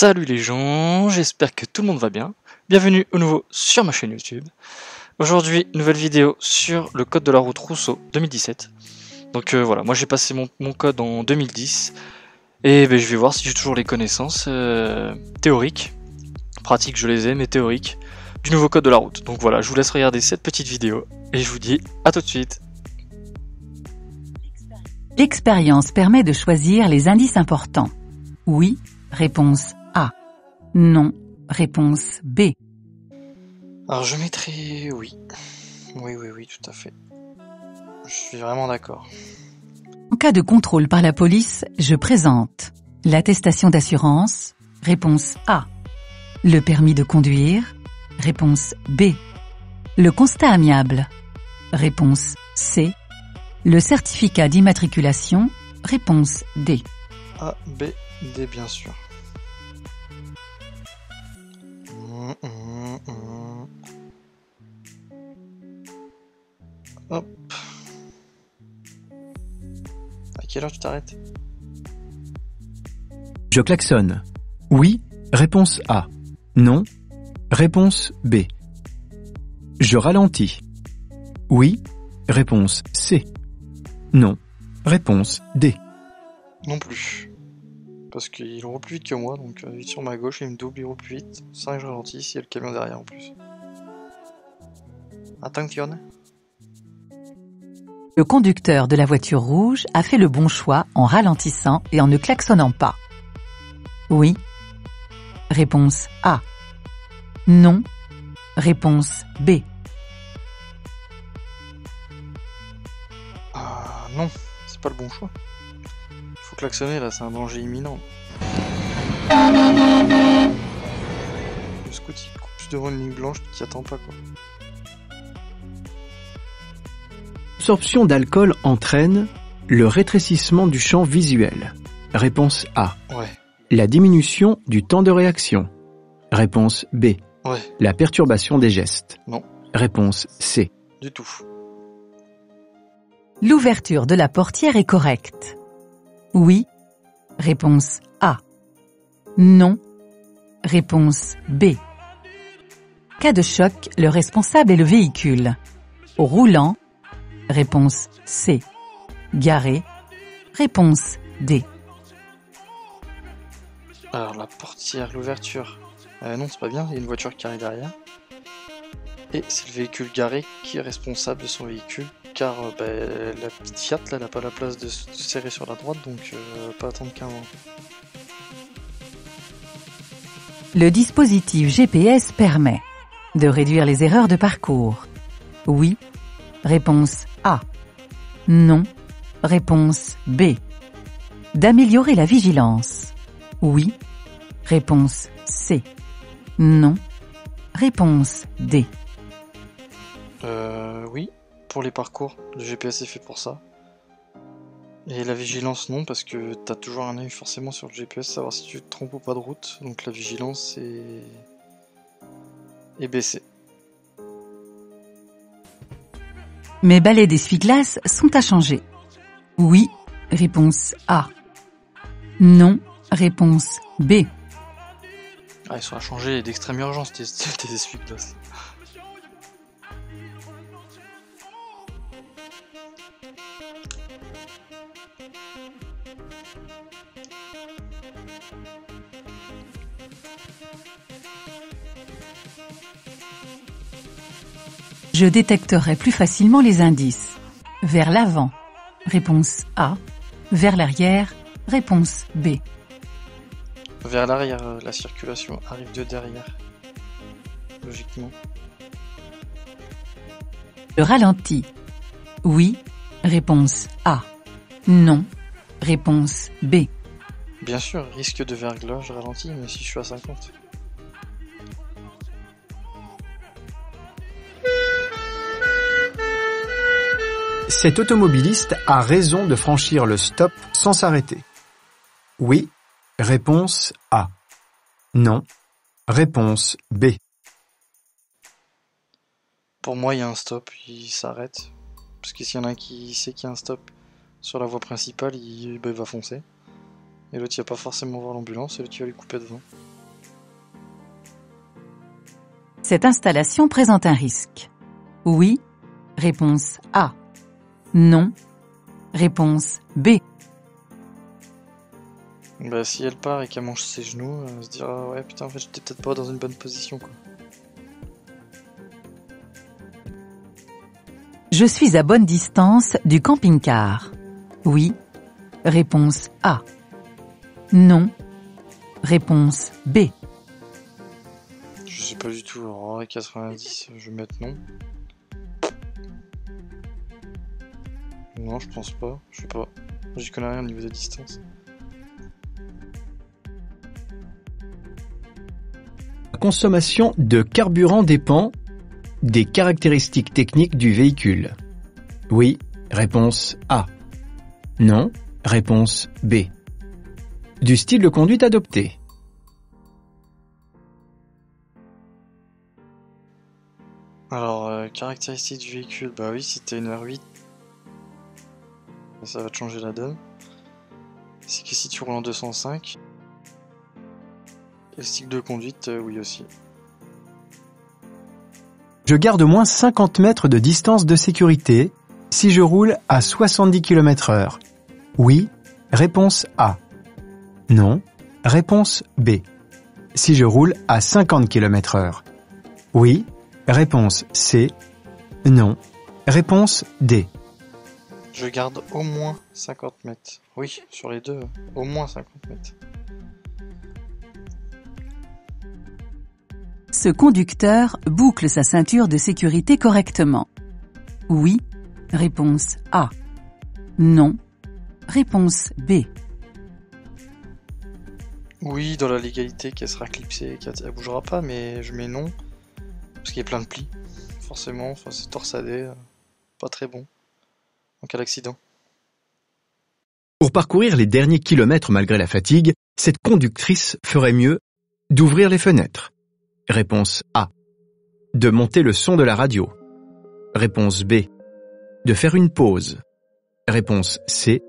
Salut les gens, j'espère que tout le monde va bien. Bienvenue au nouveau sur ma chaîne YouTube. Aujourd'hui, nouvelle vidéo sur le code de la route Rousseau 2017. Donc euh, voilà, moi j'ai passé mon, code en 2010 et ben, je vais voir si j'ai toujours les connaissances euh, théoriques. Pratiques, je les ai, mais théoriques du nouveau code de la route. Donc voilà, je vous laisse regarder cette petite vidéo et je vous dis à tout de suite. L'expérience permet de choisir les indices importants. Oui, réponse. Non, réponse B. Alors je mettrai oui. Oui, oui, oui, tout à fait. Je suis vraiment d'accord. En cas de contrôle par la police, je présente l'attestation d'assurance, réponse A. Le permis de conduire, réponse B. Le constat amiable, réponse C. Le certificat d'immatriculation, réponse D. A, B, D bien sûr. Hop. À quelle heure tu t'arrêtes? Je klaxonne. Oui, réponse A. Non, réponse B. Je ralentis. Oui, réponse C. Non, réponse D. Non plus. Parce qu'il roule plus vite que moi, donc euh, il est sur ma gauche, il me double, il roule plus vite. que je ralentis, il y a le camion derrière en plus. Attention. Le conducteur de la voiture rouge a fait le bon choix en ralentissant et en ne klaxonnant pas. Oui. Réponse A. Non. Réponse B. Ah non, c'est pas le bon choix. Faut klaxonner là, c'est un danger imminent. Le scout il coupe devant une ligne blanche qui attend pas quoi. L'absorption d'alcool entraîne le rétrécissement du champ visuel. Réponse A. Ouais. La diminution du temps de réaction. Réponse B. Ouais. La perturbation des gestes. Non. Réponse C. Du tout. L'ouverture de la portière est correcte. Oui. Réponse A. Non. Réponse B. Cas de choc, le responsable est le véhicule. Roulant, Réponse C. Garé. Réponse D. Alors la portière, l'ouverture. Euh, non, c'est pas bien, il y a une voiture qui arrive derrière. Et c'est le véhicule garé qui est responsable de son véhicule, car euh, bah, la petite Fiat, là, n'a pas la place de se serrer sur la droite, donc euh, pas attendre qu'un vent. Le dispositif GPS permet de réduire les erreurs de parcours. Oui. Réponse a. Non. Réponse B. D'améliorer la vigilance. Oui. Réponse C. Non. Réponse D. Euh, oui, pour les parcours, le GPS est fait pour ça. Et la vigilance, non, parce que t'as toujours un œil forcément sur le GPS, savoir si tu te trompes ou pas de route. Donc la vigilance est, est baissée. Mes balais d'essuie-glace sont à changer. Oui, réponse A. Non, réponse B. Ah, ils sont à changer d'extrême urgence, tes, tes essuie-glaces. Je détecterai plus facilement les indices. Vers l'avant. Réponse A. Vers l'arrière. Réponse B. Vers l'arrière, euh, la circulation arrive de derrière. Logiquement. Le ralenti. Oui. Réponse A. Non. Réponse B. Bien sûr, risque de verglas, je ralentis, mais si je suis à 50. Cet automobiliste a raison de franchir le stop sans s'arrêter. Oui. Réponse A. Non. Réponse B. Pour moi, il y a un stop, il s'arrête. Parce que s'il y en a un qui sait qu'il y a un stop sur la voie principale, il, ben, va foncer. Et l'autre, il va pas forcément voir l'ambulance, et l'autre, il va lui couper devant. Cette installation présente un risque. Oui. Réponse A. Non. Réponse B. Bah si elle part et qu'elle mange ses genoux, elle se dira ouais putain en fait j'étais peut-être pas dans une bonne position quoi. Je suis à bonne distance du camping-car. Oui. Réponse A. Non. Réponse B. Je sais pas du tout, en 90, je vais mettre non. Non, je pense pas, je sais pas. J'y connais rien au niveau des distances. La consommation de carburant dépend des caractéristiques techniques du véhicule. Oui, réponse A. Non, réponse B. Du style de conduite adopté. Alors, euh, caractéristiques du véhicule, bah oui, si une R8, ça va te changer la donne. C'est que si tu roules en 205, et le style de conduite, euh, oui aussi. Je garde au moins 50 mètres de distance de sécurité si je roule à 70 km heure. Oui, réponse A. Non, réponse B. Si je roule à 50 km heure. Oui, réponse C. Non, réponse D. Je garde au moins 50 mètres. Oui, sur les deux, au moins 50 mètres. Ce conducteur boucle sa ceinture de sécurité correctement. Oui. Réponse A. Non. Réponse B. Oui, dans la légalité qu'elle sera clipsée, qu'elle bougera pas, mais je mets non. Parce qu'il y a plein de plis. Forcément, enfin, c'est torsadé. euh, Pas très bon. En cas d'accident. Pour parcourir les derniers kilomètres malgré la fatigue, cette conductrice ferait mieux d'ouvrir les fenêtres. Réponse A. De monter le son de la radio. Réponse B. De faire une pause. Réponse C.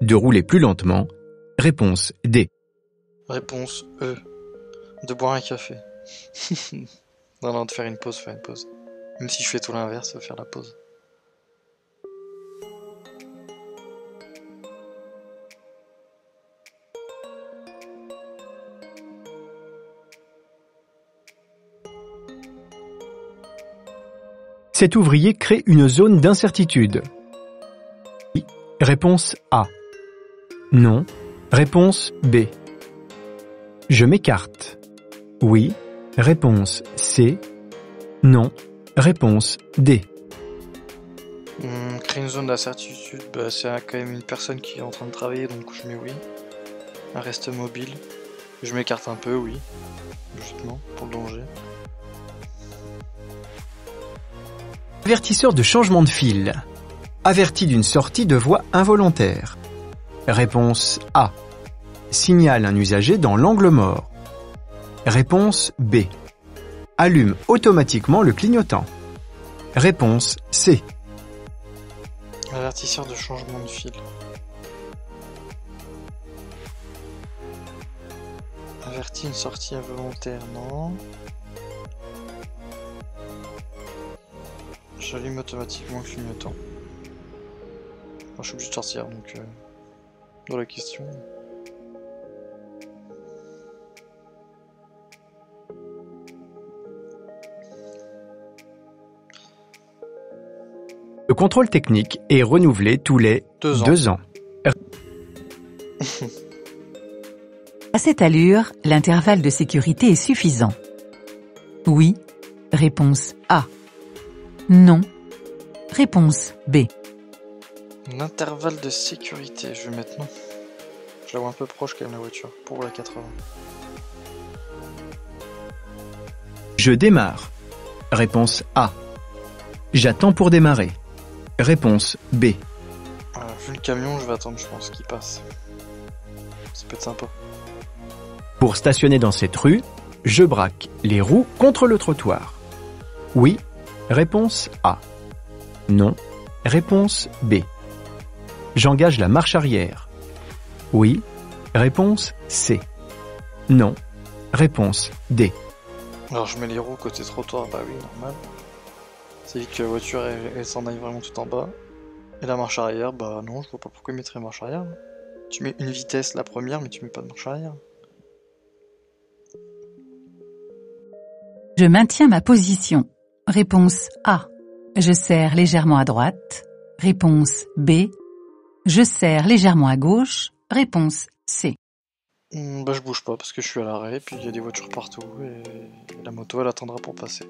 De rouler plus lentement. Réponse D. Réponse E. De boire un café. non, non, de faire une pause, faire une pause. Même si je fais tout l'inverse, faire la pause. Cet ouvrier crée une zone d'incertitude. Oui. Réponse A. Non. Réponse B. Je m'écarte. Oui. Réponse C. Non. Réponse D. Hum, créer une zone d'incertitude, bah, c'est quand même une personne qui est en train de travailler, donc je mets oui. Reste mobile. Je m'écarte un peu, oui. Logiquement, pour le danger. Avertisseur de changement de fil. Averti d'une sortie de voie involontaire. Réponse A. Signale un usager dans l'angle mort. Réponse B. Allume automatiquement le clignotant. Réponse C. Avertisseur de changement de fil. Avertit une sortie involontaire, non. J'allume automatiquement le clignotant. Moi, je suis obligé de sortir, donc... Euh, dans la question... Le contrôle technique est renouvelé tous les Deux ans. deux ans. À cette allure, l'intervalle de sécurité est suffisant. Oui. Réponse A. Non. Réponse B. L'intervalle de sécurité, je vais mettre non. Je la vois un peu proche quand même la voiture, pour la 80. Je démarre. Réponse A. J'attends pour démarrer. Réponse B. Ah, vu le camion, je vais attendre, je pense, qu'il passe. Ça peut être sympa. Pour stationner dans cette rue, je braque les roues contre le trottoir. Oui. Réponse A. Non. Réponse B. J'engage la marche arrière. Oui. Réponse C. Non. Réponse D. Alors je mets les roues côté trottoir, bah oui, normal. Ça évite que la voiture elle, s'en aille vraiment tout en bas. Et la marche arrière, bah non, je vois pas pourquoi il mettrait marche arrière. Tu mets une vitesse la première, mais tu mets pas de marche arrière. Je maintiens ma position. Réponse A. Je serre légèrement à droite. Réponse B. Je serre légèrement à gauche. Réponse C. Hmm, bah je bouge pas parce que je suis à l'arrêt, puis il y a des voitures partout et la moto elle attendra pour passer.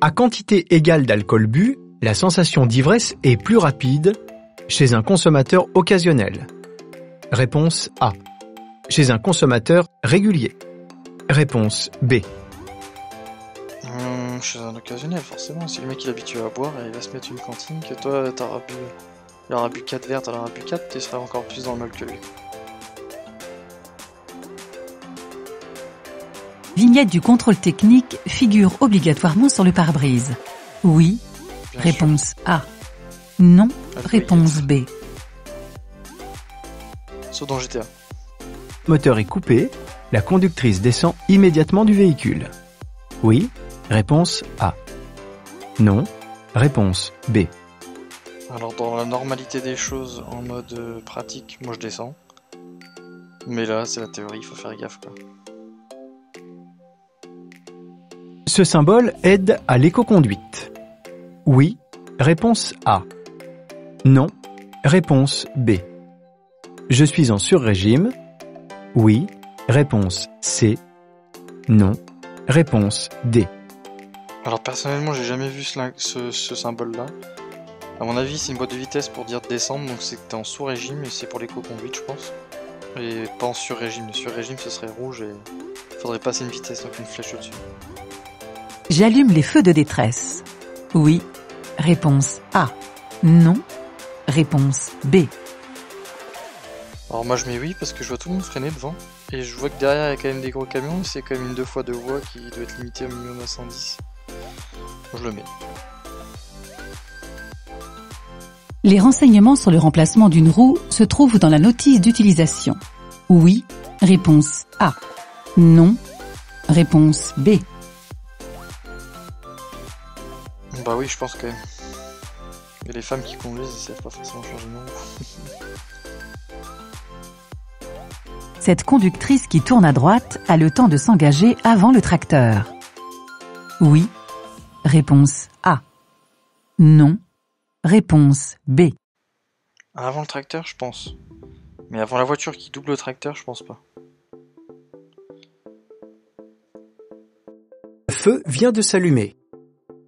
À quantité égale d'alcool bu, la sensation d'ivresse est plus rapide chez un consommateur occasionnel. Réponse A. Chez un consommateur régulier. Réponse B. Chez un occasionnel, forcément. Si le mec il est habitué à boire, il va se mettre une cantine que toi t'auras bu. Il aura bu 4 verres, t'auras bu 4, tu seras encore plus dans le mal que lui. Vignette du contrôle technique figure obligatoirement sur le pare-brise. Oui. réponse A. Non. réponse B. Sauf dans GTA. Moteur est coupé, la conductrice descend immédiatement du véhicule. Oui. Réponse A. Non. Réponse B. Alors dans la normalité des choses, en mode euh, pratique, moi je descends. Mais là, c'est la théorie, il faut faire gaffe quoi. Ce symbole aide à l'éco-conduite. Oui, réponse A. Non, réponse B. Je suis en sur-régime. Oui, réponse C. Non, réponse D. Alors personnellement, j'ai jamais vu ce, symbole-là. À mon avis, c'est une boîte de vitesse pour dire descendre, donc c'est que t'es en sous-régime et c'est pour l'éco-conduite, je pense. Et pas en sur-régime. Le sur-régime, ce serait rouge et faudrait passer une vitesse, donc une flèche au-dessus. J'allume les feux de détresse. Oui. Réponse A. Non. Réponse B. Alors moi je mets oui parce que je vois tout le monde freiner devant. Et je vois que derrière il y a quand même des gros camions, c'est quand même une deux fois deux voies qui doit être limitée au minimum à 110. Je le mets. Les renseignements sur le remplacement d'une roue se trouvent dans la notice d'utilisation. Oui. Réponse A. Non. Réponse B. Bah oui, je pense que. Et les femmes qui conduisent, ils savent pas forcément changer de nom. Cette conductrice qui tourne à droite a le temps de s'engager avant le tracteur. Oui. Réponse A. Non. Réponse B. Avant le tracteur, je pense. Mais avant la voiture qui double le tracteur, je pense pas. Le feu vient de s'allumer.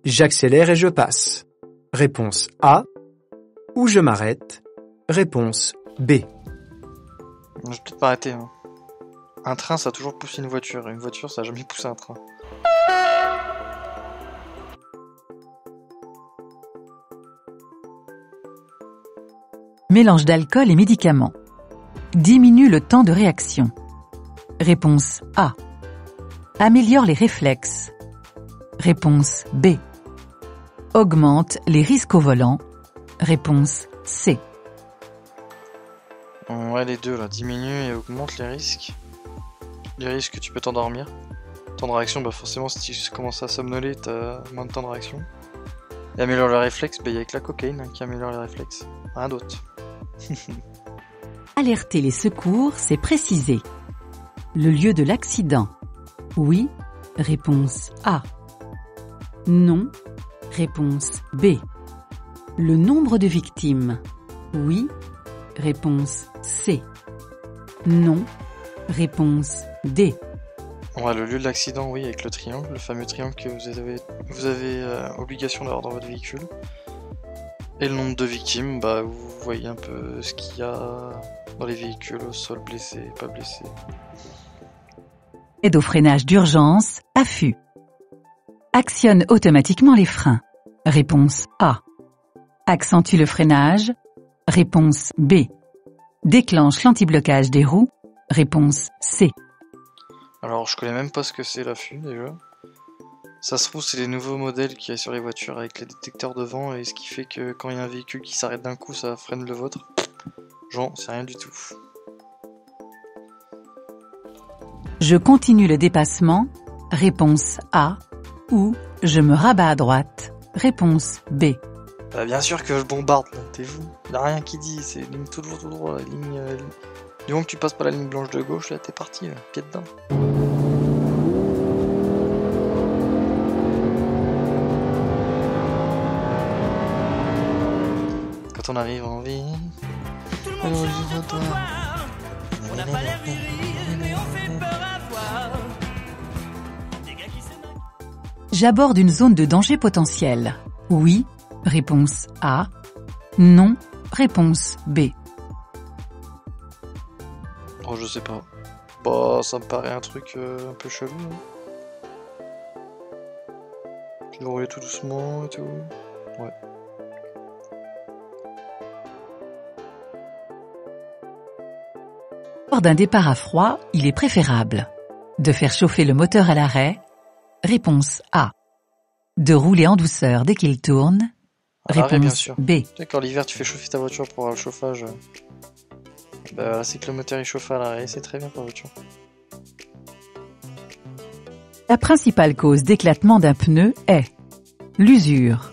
J'accélère et je passe. Réponse A. Ou je m'arrête. Réponse B. Je vais peut-être pas arrêter. Hein. Un train, ça a toujours poussé une voiture. Une voiture, ça a jamais poussé un train. Mélange d'alcool et médicaments. Diminue le temps de réaction. Réponse A. Améliore les réflexes. Réponse B augmente les risques au volant Réponse C. Ouais, les deux là, diminue et augmente les risques. Les risques que tu peux t'endormir. Temps de réaction, bah forcément, si tu commences à somnoler, t'as moins de temps de réaction. Et améliore le réflexe, bah y'a que la cocaïne hein, qui améliore les réflexes. Rien d'autre. Alerter les secours, c'est préciser. Le lieu de l'accident. Oui. Réponse A. Non. Réponse B. Le nombre de victimes. Oui. Réponse C. Non. Réponse D. Ouais, le lieu de l'accident, oui, avec le triangle, le fameux triangle que vous avez, vous avez euh, obligation d'avoir dans votre véhicule. Et le nombre de victimes, bah vous voyez un peu ce qu'il y a dans les véhicules, au sol blessé, pas blessé. Aide au freinage d'urgence, affût. Actionne automatiquement les freins. Réponse A. Accentue le freinage. Réponse B. Déclenche l'antiblocage des roues. Réponse C. Alors je connais même pas ce que c'est l'affût déjà. Ça se trouve c'est les nouveaux modèles qui y a sur les voitures avec les détecteurs devant et ce qui fait que quand il y a un véhicule qui s'arrête d'un coup ça freine le vôtre. J'en sais rien du tout. Je continue le dépassement. Réponse A. Ou je me rabats à droite. Réponse B. Bah, bien sûr que je bombarde, là, t'es fou. Y'a rien qui dit, c'est ligne toujours tout droit, la ligne. euh, Du moment que tu passes pas la ligne blanche de gauche, là t'es parti, là, pied dedans. Quand on arrive en ville, on dit à toi. On n'a pas l'air viril, mais on fait peur à voir. Des gars qui s'aiment. J'aborde une zone de danger potentiel. Oui. Réponse A. Non. Réponse B. Oh, je sais pas. Bah, ça me paraît un truc euh, un peu chelou. hein. Je vais rouler tout doucement et tout. Ouais. Lors d'un départ à froid, il est préférable de faire chauffer le moteur à l'arrêt? Réponse A. De rouler en douceur dès qu'il tourne? À l'arrêt, bien Réponse sûr. B. Tu sais, quand l'hiver tu fais chauffer ta voiture pour avoir le chauffage, euh, bah c'est que le moteur est chauffé à l'arrêt, c'est très bien pour la voiture. La principale cause d'éclatement d'un pneu est l'usure.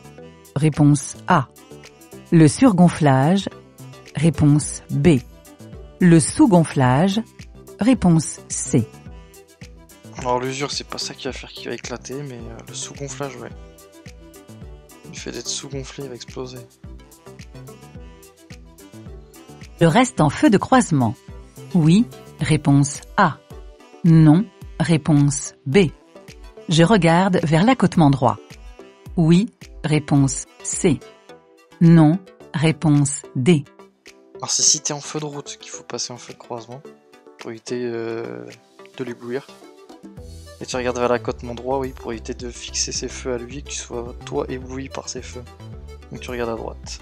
Réponse A. Le surgonflage. Réponse B. Le sous-gonflage. Réponse C. Alors l'usure, c'est pas ça qui va faire qu'il va éclater, mais euh, le sous-gonflage, ouais. Le fait d'être sous-gonflé, il va exploser. Je reste en feu de croisement. Oui. Réponse A. Non. Réponse B. Je regarde vers l'accotement droit. Oui. Réponse C. Non. Réponse D. Alors c'est si t'es en feu de route qu'il faut passer en feu de croisement pour éviter euh, de l'éblouir. Et tu regardes vers l'accotement droit, oui, pour éviter de fixer ses feux à lui et que tu sois toi ébloui par ses feux. Donc tu regardes à droite.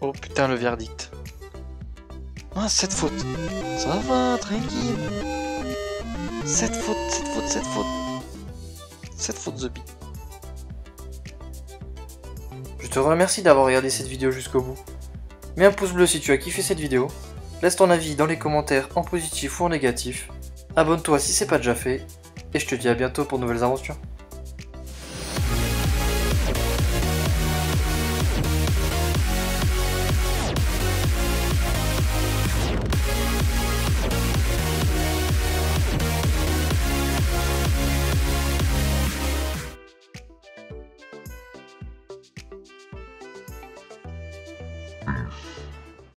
Oh putain le verdict. Ah cette faute. Ça va, tranquille. Cette faute, cette faute, cette faute. Cette faute The Bee. Je te remercie d'avoir regardé cette vidéo jusqu'au bout. Mets un pouce bleu si tu as kiffé cette vidéo. Laisse ton avis dans les commentaires en positif ou en négatif. Abonne-toi si c'est pas déjà fait. Et je te dis à bientôt pour de nouvelles aventures.